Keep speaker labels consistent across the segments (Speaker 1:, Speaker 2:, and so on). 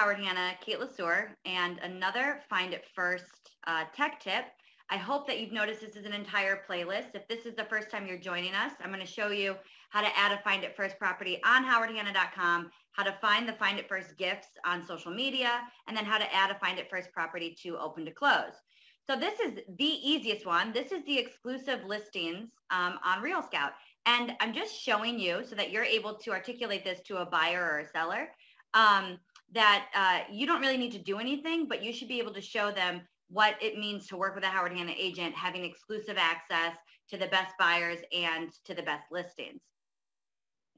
Speaker 1: Howard Hanna, Kate LeSueur, and another Find It First uh, tech tip. I hope that you've noticed this is an entire playlist. If this is the first time you're joining us, I'm going to show you how to add a Find It First property on howardhanna.com, how to find the Find It First gifts on social media, and then how to add a Find It First property to open to close. So this is the easiest one. This is the exclusive listings um, on RealScout. And I'm just showing you so that you're able to articulate this to a buyer or a seller um, that uh, you don't really need to do anything, but you should be able to show them what it means to work with a Howard Hanna agent, having exclusive access to the best buyers and to the best listings.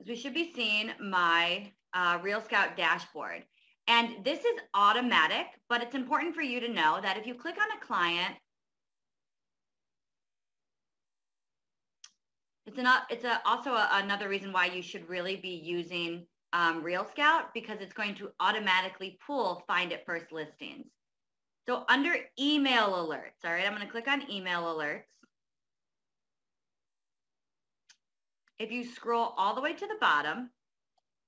Speaker 1: As we should be seeing my uh, RealScout dashboard. And this is automatic, but it's important for you to know that if you click on a client, it's, an, it's a, also a, another reason why you should really be using um, RealScout because it's going to automatically pull Find It First listings. So under email alerts, all right, I'm going to click on email alerts. If you scroll all the way to the bottom,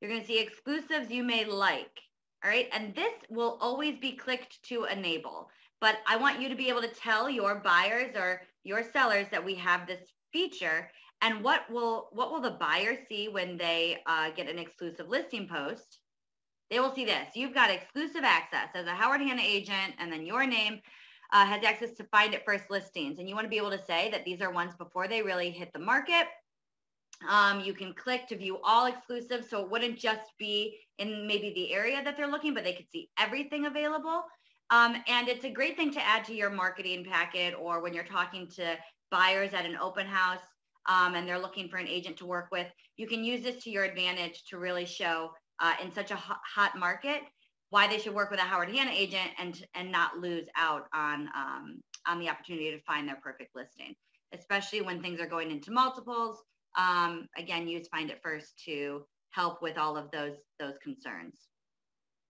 Speaker 1: you're going to see exclusives you may like. All right. And this will always be clicked to enable. But I want you to be able to tell your buyers or your sellers that we have this feature. And what will what will the buyer see when they uh, get an exclusive listing post? They will see this. You've got exclusive access as a Howard Hanna agent, and then your name uh, has access to find it first listings. And you want to be able to say that these are ones before they really hit the market um, you can click to view all exclusives. So it wouldn't just be in maybe the area that they're looking, but they could see everything available. Um, and it's a great thing to add to your marketing packet or when you're talking to buyers at an open house um, and they're looking for an agent to work with. You can use this to your advantage to really show uh, in such a hot market why they should work with a Howard Hanna agent and, and not lose out on, um, on the opportunity to find their perfect listing, especially when things are going into multiples um, again, use Find It First to help with all of those, those concerns.